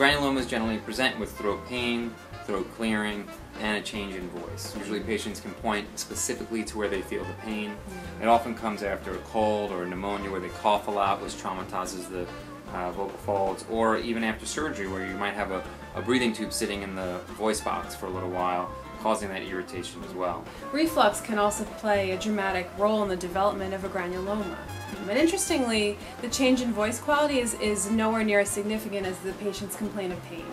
granulomas generally present with throat pain, throat clearing, and a change in voice. Usually patients can point specifically to where they feel the pain. It often comes after a cold or a pneumonia where they cough a lot, which traumatizes the uh, vocal folds, or even after surgery where you might have a, a breathing tube sitting in the voice box for a little while, causing that irritation as well. Reflux can also play a dramatic role in the development of a granuloma. But interestingly, the change in voice quality is, is nowhere near as significant as the patient's complaint of pain.